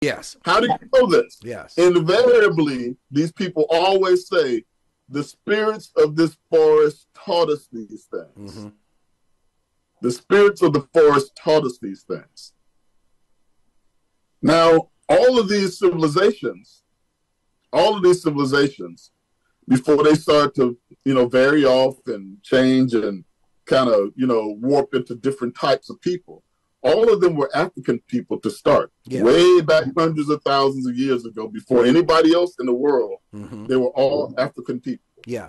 Yes. How do you know this? Yes. Invariably, these people always say, the spirits of this forest taught us these things. Mm-hmm. The spirits of the forest taught us these things. Now, all of these civilizations, all of these civilizations, before they start to, you know, vary off and change and kind of, you know, warp into different types of people, all of them were African people to start. Yeah. Way back hundreds of thousands of years ago, before anybody else in the world, Mm-hmm. they were all African people. Yeah.